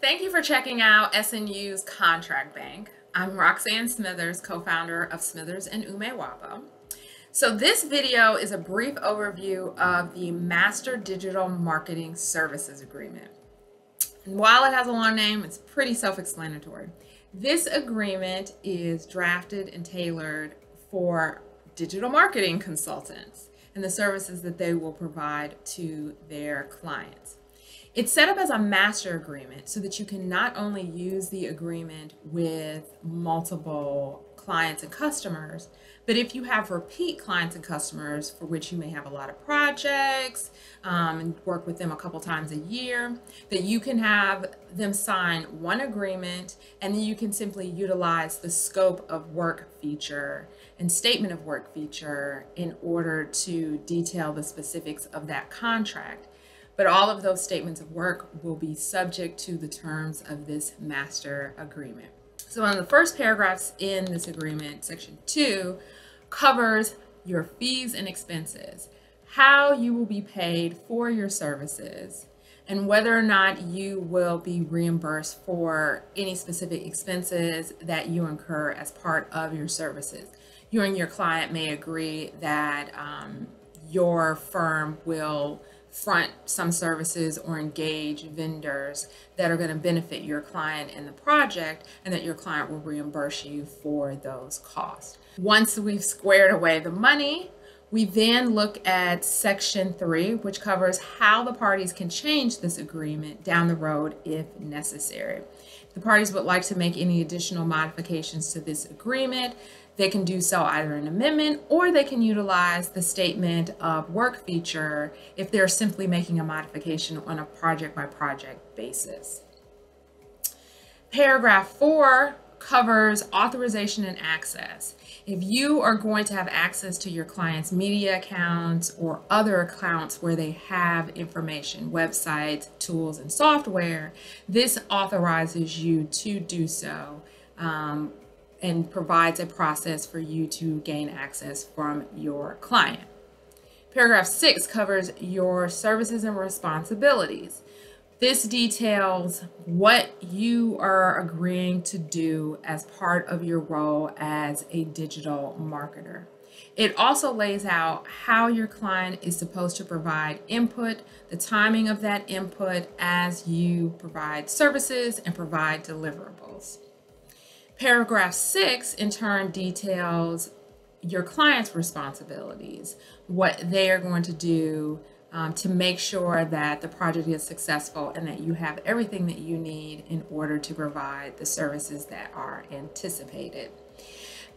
Thank you for checking out SNU's Contract Bank. I'm Roxanne Smithers, co-founder of Smithers and Umewabo. So this video is a brief overview of the Master Digital Marketing Services Agreement. And while it has a long name, it's pretty self-explanatory. This agreement is drafted and tailored for digital marketing consultants and the services that they will provide to their clients. It's set up as a master agreement so that you can not only use the agreement with multiple clients and customers, but if you have repeat clients and customers for which you may have a lot of projects um, and work with them a couple times a year, that you can have them sign one agreement and then you can simply utilize the scope of work feature and statement of work feature in order to detail the specifics of that contract. But all of those statements of work will be subject to the terms of this master agreement. So one of the first paragraphs in this agreement, section two covers your fees and expenses, how you will be paid for your services, and whether or not you will be reimbursed for any specific expenses that you incur as part of your services. You and your client may agree that um, your firm will front some services or engage vendors that are going to benefit your client in the project and that your client will reimburse you for those costs. Once we've squared away the money, we then look at section three, which covers how the parties can change this agreement down the road if necessary. The parties would like to make any additional modifications to this agreement, they can do so either an amendment or they can utilize the statement of work feature if they're simply making a modification on a project by project basis. Paragraph four covers authorization and access. If you are going to have access to your client's media accounts or other accounts where they have information, websites, tools, and software, this authorizes you to do so um, and provides a process for you to gain access from your client. Paragraph six covers your services and responsibilities. This details what you are agreeing to do as part of your role as a digital marketer. It also lays out how your client is supposed to provide input, the timing of that input as you provide services and provide deliverables. Paragraph six, in turn, details your client's responsibilities, what they are going to do um, to make sure that the project is successful and that you have everything that you need in order to provide the services that are anticipated.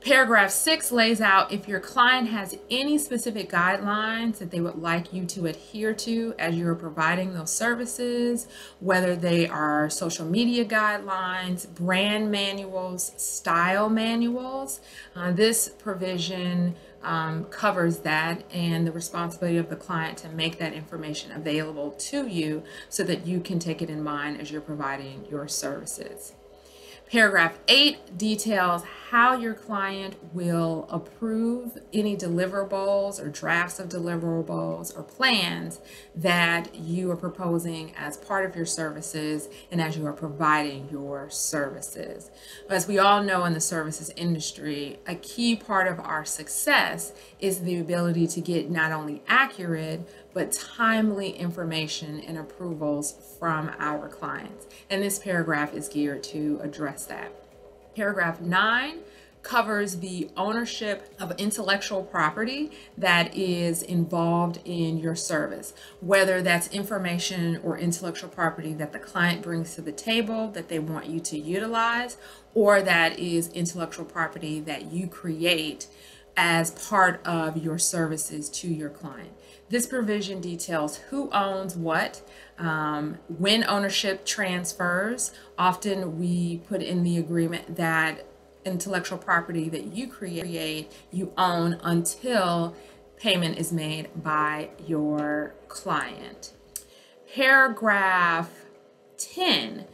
Paragraph six lays out if your client has any specific guidelines that they would like you to adhere to as you're providing those services, whether they are social media guidelines, brand manuals, style manuals. Uh, this provision um, covers that and the responsibility of the client to make that information available to you so that you can take it in mind as you're providing your services. Paragraph 8 details how your client will approve any deliverables or drafts of deliverables or plans that you are proposing as part of your services and as you are providing your services. As we all know in the services industry, a key part of our success is the ability to get not only accurate but timely information and approvals from our clients. And this paragraph is geared to address that. Paragraph 9 covers the ownership of intellectual property that is involved in your service, whether that's information or intellectual property that the client brings to the table that they want you to utilize, or that is intellectual property that you create as part of your services to your client. This provision details who owns what, um, when ownership transfers. Often we put in the agreement that intellectual property that you create, you own until payment is made by your client. Paragraph 10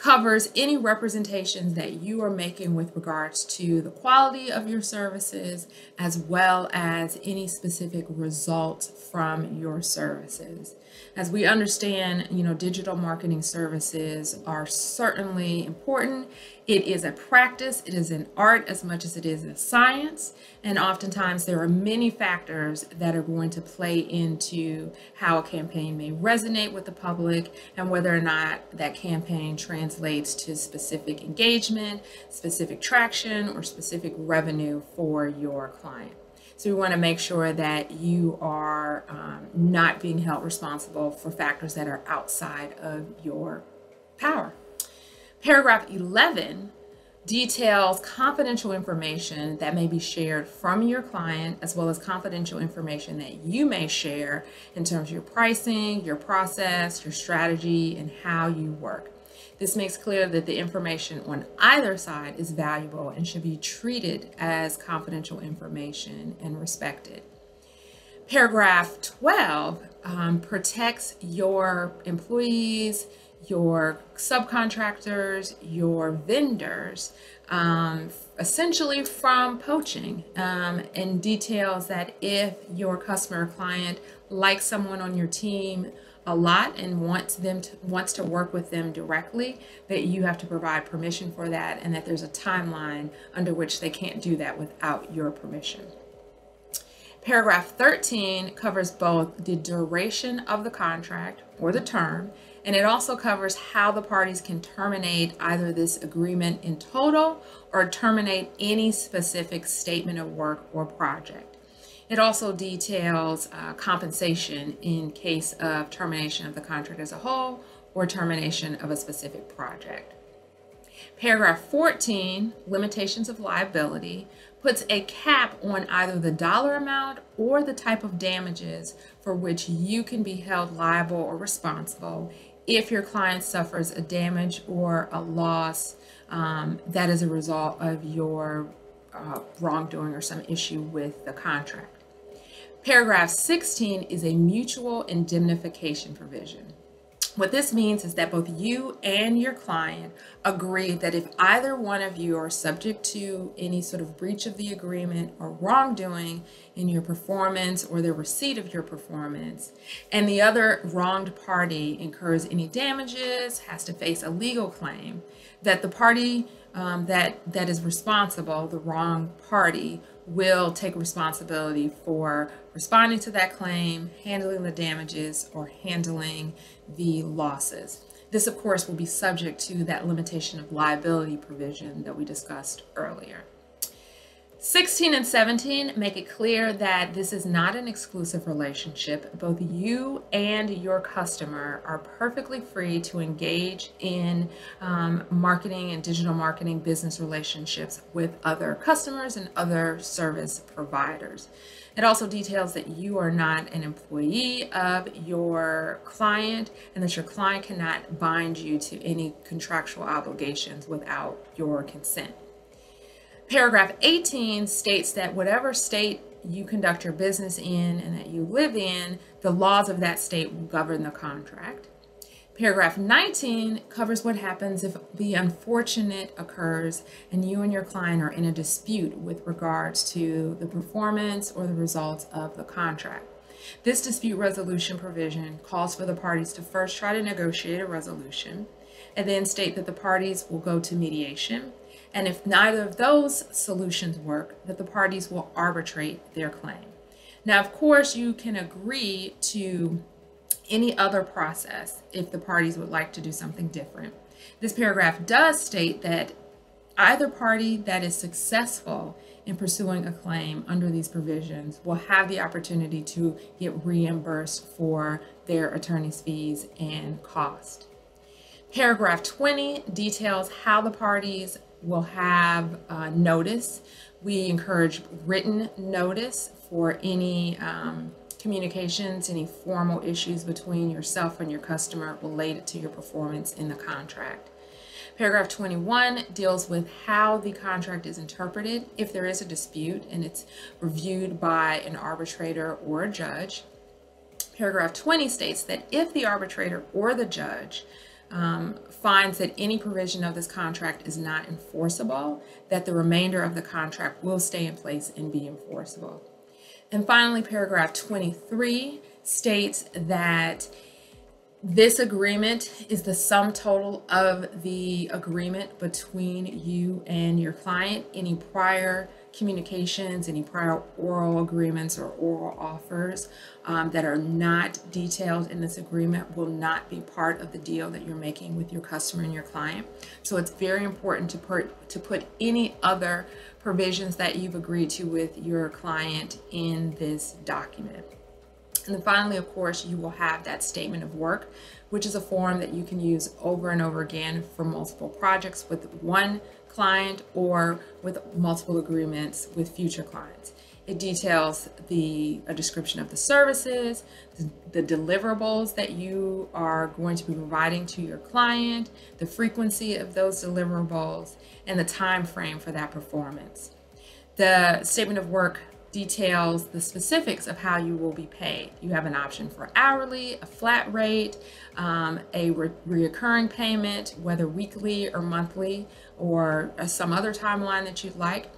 covers any representations that you are making with regards to the quality of your services as well as any specific results from your services. As we understand, you know, digital marketing services are certainly important. It is a practice, it is an art as much as it is a science. And oftentimes there are many factors that are going to play into how a campaign may resonate with the public and whether or not that campaign translates to specific engagement, specific traction, or specific revenue for your client. So we want to make sure that you are um, not being held responsible for factors that are outside of your power. Paragraph 11 details confidential information that may be shared from your client as well as confidential information that you may share in terms of your pricing, your process, your strategy, and how you work. This makes clear that the information on either side is valuable and should be treated as confidential information and respected. Paragraph 12 um, protects your employees, your subcontractors, your vendors, um, essentially from poaching um, and details that if your customer or client likes someone on your team a lot and wants them to wants to work with them directly that you have to provide permission for that and that there's a timeline under which they can't do that without your permission. Paragraph 13 covers both the duration of the contract or the term and it also covers how the parties can terminate either this agreement in total or terminate any specific statement of work or project. It also details uh, compensation in case of termination of the contract as a whole or termination of a specific project. Paragraph 14, limitations of liability, puts a cap on either the dollar amount or the type of damages for which you can be held liable or responsible if your client suffers a damage or a loss um, that is a result of your uh, wrongdoing or some issue with the contract. Paragraph 16 is a mutual indemnification provision. What this means is that both you and your client agree that if either one of you are subject to any sort of breach of the agreement or wrongdoing in your performance or the receipt of your performance, and the other wronged party incurs any damages, has to face a legal claim, that the party um, that that is responsible, the wrong party, will take responsibility for responding to that claim, handling the damages, or handling the losses. This, of course, will be subject to that limitation of liability provision that we discussed earlier. 16 and 17 make it clear that this is not an exclusive relationship. Both you and your customer are perfectly free to engage in um, marketing and digital marketing business relationships with other customers and other service providers. It also details that you are not an employee of your client and that your client cannot bind you to any contractual obligations without your consent. Paragraph 18 states that whatever state you conduct your business in and that you live in, the laws of that state will govern the contract. Paragraph 19 covers what happens if the unfortunate occurs and you and your client are in a dispute with regards to the performance or the results of the contract. This dispute resolution provision calls for the parties to first try to negotiate a resolution and then state that the parties will go to mediation and if neither of those solutions work, that the parties will arbitrate their claim. Now, of course, you can agree to any other process if the parties would like to do something different. This paragraph does state that either party that is successful in pursuing a claim under these provisions will have the opportunity to get reimbursed for their attorney's fees and cost. Paragraph 20 details how the parties will have uh, notice. We encourage written notice for any um, communications, any formal issues between yourself and your customer related to your performance in the contract. Paragraph 21 deals with how the contract is interpreted if there is a dispute and it's reviewed by an arbitrator or a judge. Paragraph 20 states that if the arbitrator or the judge um, finds that any provision of this contract is not enforceable, that the remainder of the contract will stay in place and be enforceable. And finally, paragraph 23 states that This agreement is the sum total of the agreement between you and your client. Any prior communications, any prior oral agreements or oral offers um, that are not detailed in this agreement will not be part of the deal that you're making with your customer and your client. So it's very important to put, to put any other provisions that you've agreed to with your client in this document. And then finally, of course, you will have that statement of work, which is a form that you can use over and over again for multiple projects with one client or with multiple agreements with future clients. It details the a description of the services, the deliverables that you are going to be providing to your client, the frequency of those deliverables, and the time frame for that performance. The statement of work details the specifics of how you will be paid. You have an option for hourly, a flat rate, um, a re reoccurring payment, whether weekly or monthly, or uh, some other timeline that you'd like.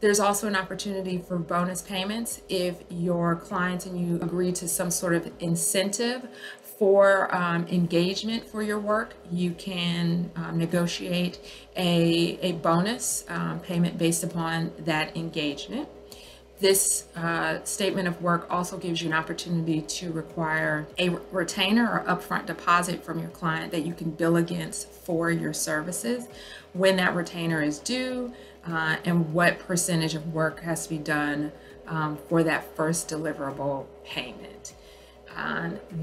There's also an opportunity for bonus payments if your clients and you agree to some sort of incentive for um, engagement for your work. You can um, negotiate a, a bonus um, payment based upon that engagement. This uh, statement of work also gives you an opportunity to require a retainer or upfront deposit from your client that you can bill against for your services, when that retainer is due, uh, and what percentage of work has to be done um, for that first deliverable payment.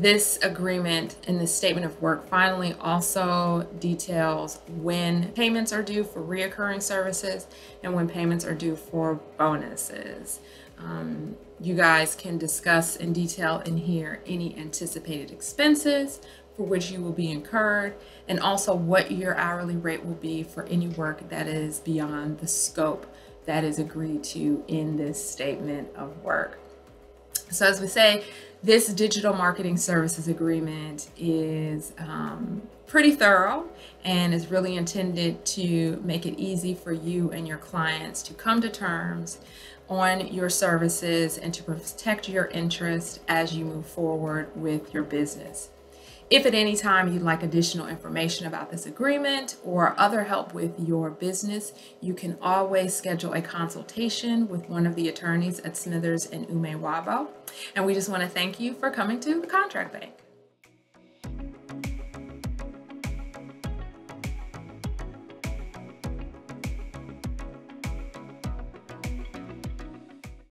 This agreement in the statement of work finally also details when payments are due for reoccurring services and when payments are due for bonuses. Um, you guys can discuss in detail in here any anticipated expenses for which you will be incurred and also what your hourly rate will be for any work that is beyond the scope that is agreed to in this statement of work. So as we say, this digital marketing services agreement is um, pretty thorough and is really intended to make it easy for you and your clients to come to terms on your services and to protect your interest as you move forward with your business. If at any time you'd like additional information about this agreement or other help with your business, you can always schedule a consultation with one of the attorneys at Smithers and Umewabo. And we just want to thank you for coming to the Contract Bank.